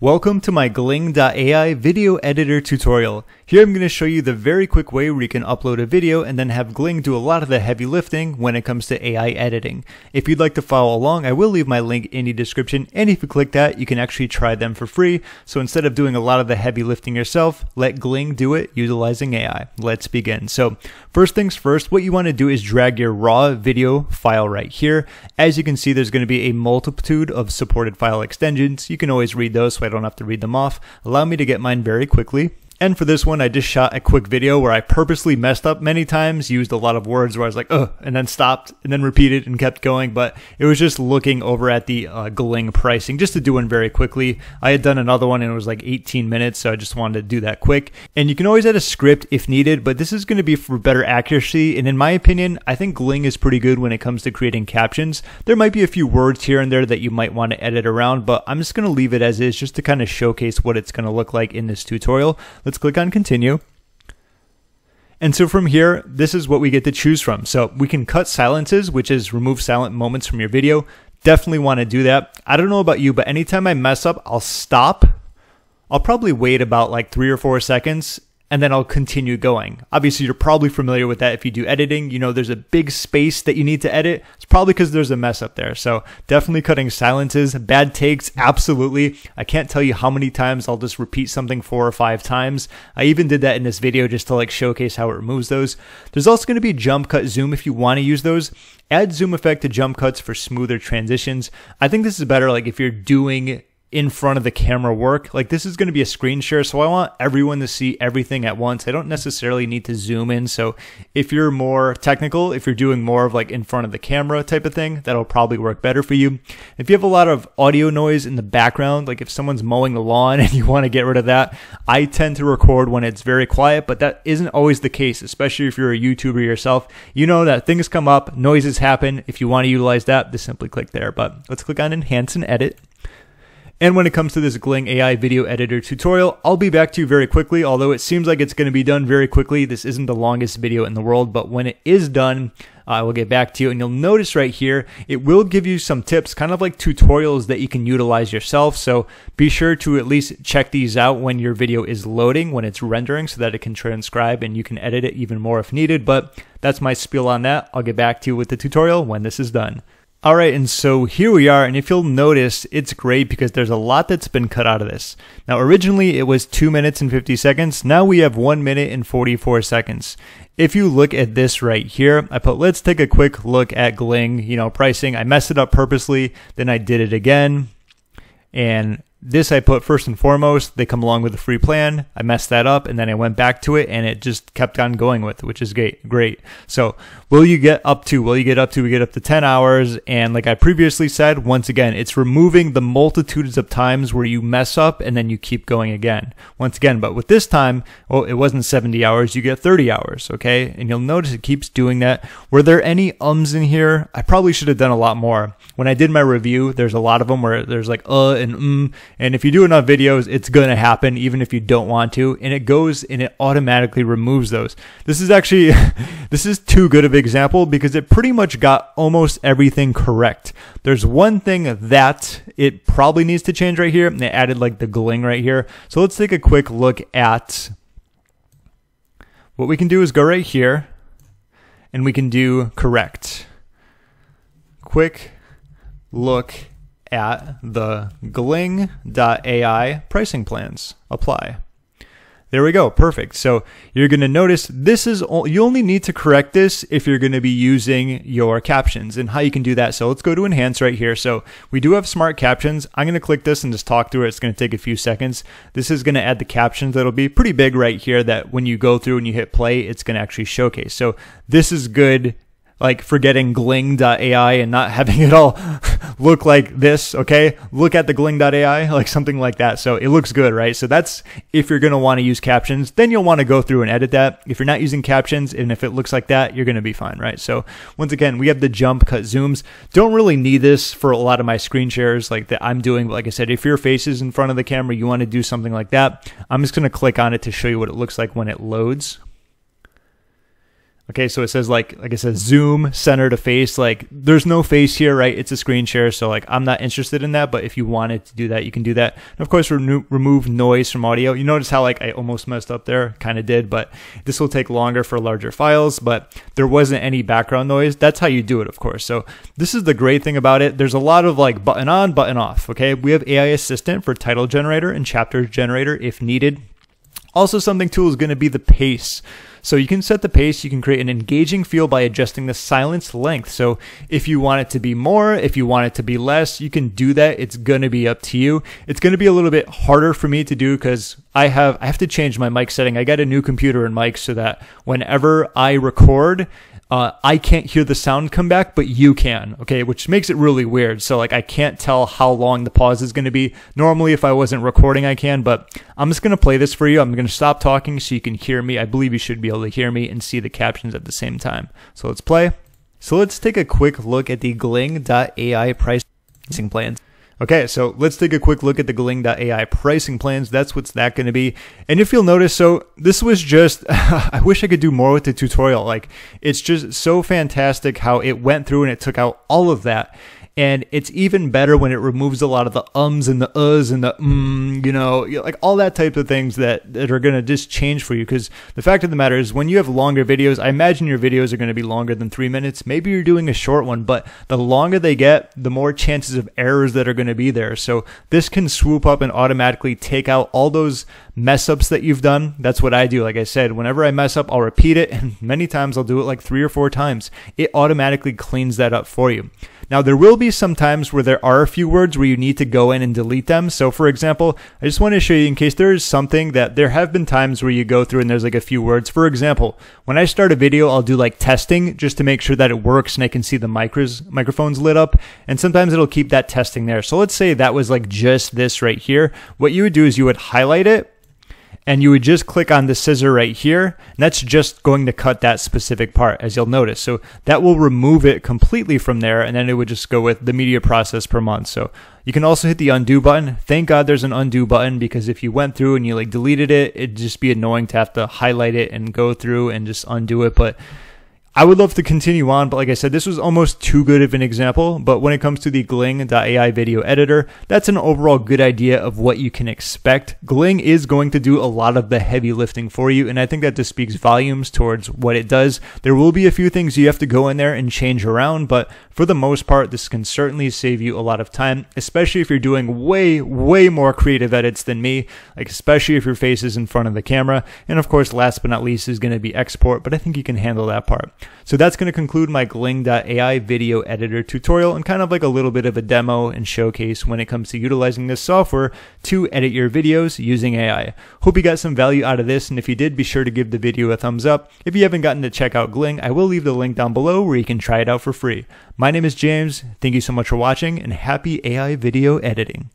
Welcome to my Gling.ai video editor tutorial. Here I'm going to show you the very quick way where you can upload a video and then have Gling do a lot of the heavy lifting when it comes to AI editing. If you'd like to follow along, I will leave my link in the description and if you click that, you can actually try them for free. So instead of doing a lot of the heavy lifting yourself, let Gling do it utilizing AI. Let's begin. So first things first, what you want to do is drag your raw video file right here. As you can see, there's going to be a multitude of supported file extensions. You can always read those I don't have to read them off. Allow me to get mine very quickly. And for this one, I just shot a quick video where I purposely messed up many times, used a lot of words where I was like, ugh, and then stopped, and then repeated and kept going. But it was just looking over at the uh, Gling pricing just to do one very quickly. I had done another one and it was like 18 minutes, so I just wanted to do that quick. And you can always add a script if needed, but this is going to be for better accuracy. And in my opinion, I think Gling is pretty good when it comes to creating captions. There might be a few words here and there that you might want to edit around, but I'm just going to leave it as is just to kind of showcase what it's going to look like in this tutorial. Let's click on continue. And so from here, this is what we get to choose from. So we can cut silences, which is remove silent moments from your video. Definitely want to do that. I don't know about you, but anytime I mess up, I'll stop. I'll probably wait about like three or four seconds and then I'll continue going. Obviously, you're probably familiar with that if you do editing. You know, there's a big space that you need to edit. It's probably because there's a mess up there. So definitely cutting silences, bad takes, absolutely. I can't tell you how many times I'll just repeat something four or five times. I even did that in this video just to like showcase how it removes those. There's also going to be jump cut zoom if you want to use those. Add zoom effect to jump cuts for smoother transitions. I think this is better like if you're doing in front of the camera work. Like this is going to be a screen share, so I want everyone to see everything at once. I don't necessarily need to zoom in. So if you're more technical, if you're doing more of like in front of the camera type of thing, that'll probably work better for you. If you have a lot of audio noise in the background, like if someone's mowing the lawn and you want to get rid of that, I tend to record when it's very quiet, but that isn't always the case, especially if you're a YouTuber yourself. You know that things come up, noises happen. If you want to utilize that, just simply click there. But let's click on enhance and edit. And when it comes to this Gling AI video editor tutorial, I'll be back to you very quickly, although it seems like it's going to be done very quickly. This isn't the longest video in the world, but when it is done, I will get back to you. And you'll notice right here, it will give you some tips, kind of like tutorials that you can utilize yourself. So be sure to at least check these out when your video is loading, when it's rendering, so that it can transcribe and you can edit it even more if needed. But that's my spiel on that. I'll get back to you with the tutorial when this is done. All right, and so here we are, and if you'll notice, it's great because there's a lot that's been cut out of this. Now, originally it was 2 minutes and 50 seconds, now we have 1 minute and 44 seconds. If you look at this right here, I put, let's take a quick look at Gling, you know, pricing. I messed it up purposely, then I did it again, and this I put first and foremost. They come along with a free plan. I messed that up and then I went back to it and it just kept on going with, which is great. Great. So will you get up to, will you get up to, we get up to 10 hours. And like I previously said, once again, it's removing the multitudes of times where you mess up and then you keep going again. Once again, but with this time, well, it wasn't 70 hours. You get 30 hours. Okay. And you'll notice it keeps doing that. Were there any ums in here? I probably should have done a lot more. When I did my review, there's a lot of them where there's like, uh, and um, and if you do enough videos, it's going to happen even if you don't want to. And it goes and it automatically removes those. This is actually, this is too good of an example because it pretty much got almost everything correct. There's one thing that it probably needs to change right here. And they added like the gling right here. So let's take a quick look at what we can do is go right here and we can do correct. Quick look at the gling.ai pricing plans. Apply. There we go. Perfect. So you're going to notice this is, all you only need to correct this if you're going to be using your captions and how you can do that. So let's go to enhance right here. So we do have smart captions. I'm going to click this and just talk through it. It's going to take a few seconds. This is going to add the captions that'll be pretty big right here that when you go through and you hit play, it's going to actually showcase. So this is good like forgetting gling.ai and not having it all look like this, okay? Look at the gling.ai, like something like that. So it looks good, right? So that's if you're going to want to use captions, then you'll want to go through and edit that. If you're not using captions and if it looks like that, you're going to be fine, right? So once again, we have the jump cut zooms. Don't really need this for a lot of my screen shares like that I'm doing. But like I said, if your face is in front of the camera, you want to do something like that. I'm just going to click on it to show you what it looks like when it loads. Okay, so it says like like I said, zoom center to face. Like there's no face here, right? It's a screen share, so like I'm not interested in that. But if you wanted to do that, you can do that. And of course, re- remove noise from audio. You notice how like I almost messed up there, kind of did, but this will take longer for larger files. But there wasn't any background noise. That's how you do it, of course. So this is the great thing about it. There's a lot of like button on, button off. Okay, we have AI Assistant for title generator and chapter generator if needed. Also, something too is going to be the pace. So you can set the pace, you can create an engaging feel by adjusting the silence length. So if you want it to be more, if you want it to be less, you can do that. It's going to be up to you. It's going to be a little bit harder for me to do because I have I have to change my mic setting. I got a new computer and mic so that whenever I record, uh, I can't hear the sound come back, but you can. Okay, which makes it really weird. So like I can't tell how long the pause is going to be. Normally, if I wasn't recording, I can, but I'm just going to play this for you. I'm going to stop talking so you can hear me. I believe you should be able to hear me and see the captions at the same time. So let's play. So let's take a quick look at the Gling.ai pricing plans. Okay, so let's take a quick look at the Gling.ai pricing plans. That's what's that going to be. And if you'll notice, so this was just, I wish I could do more with the tutorial. Like, it's just so fantastic how it went through and it took out all of that. And it's even better when it removes a lot of the ums and the uhs and the mm, you know, like all that type of things that, that are going to just change for you. Because the fact of the matter is, when you have longer videos, I imagine your videos are going to be longer than three minutes. Maybe you're doing a short one, but the longer they get, the more chances of errors that are going to be there. So this can swoop up and automatically take out all those mess ups that you've done. That's what I do. Like I said, whenever I mess up, I'll repeat it. And many times I'll do it like three or four times. It automatically cleans that up for you. Now, there will be some times where there are a few words where you need to go in and delete them. So, for example, I just want to show you in case there is something that there have been times where you go through and there's like a few words. For example, when I start a video, I'll do like testing just to make sure that it works and I can see the micros, microphones lit up. And sometimes it'll keep that testing there. So let's say that was like just this right here. What you would do is you would highlight it and you would just click on the scissor right here. And that's just going to cut that specific part, as you'll notice. So that will remove it completely from there, and then it would just go with the media process per month. So you can also hit the undo button. Thank God there's an undo button because if you went through and you like deleted it, it'd just be annoying to have to highlight it and go through and just undo it. But I would love to continue on, but like I said, this was almost too good of an example. But when it comes to the Gling.ai video editor, that's an overall good idea of what you can expect. Gling is going to do a lot of the heavy lifting for you, and I think that just speaks volumes towards what it does. There will be a few things you have to go in there and change around, but for the most part, this can certainly save you a lot of time, especially if you're doing way, way more creative edits than me, like especially if your face is in front of the camera. And of course, last but not least is going to be export, but I think you can handle that part. So that's going to conclude my Gling.ai video editor tutorial and kind of like a little bit of a demo and showcase when it comes to utilizing this software to edit your videos using AI. Hope you got some value out of this, and if you did, be sure to give the video a thumbs up. If you haven't gotten to check out Gling, I will leave the link down below where you can try it out for free. My name is James. Thank you so much for watching, and happy AI video editing.